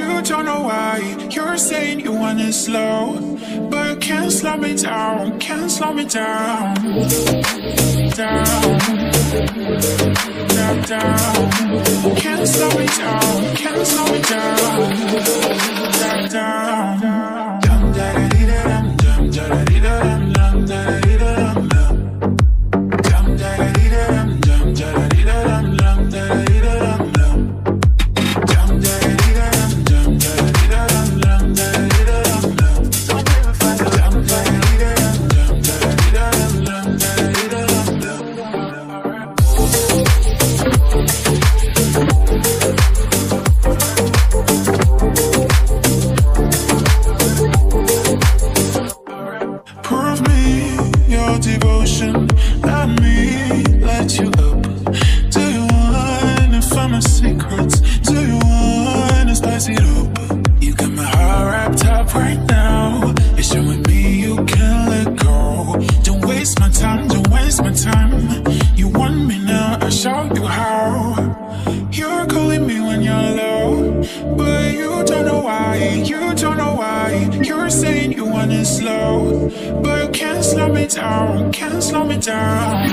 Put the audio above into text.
You don't know why you're saying you wanna slow, but can't slow me down, can't slow me down, down, down, down. Can't slow me down, can't slow me. You don't know why you're saying you wanna slow, but can't slow me down, can't slow me down.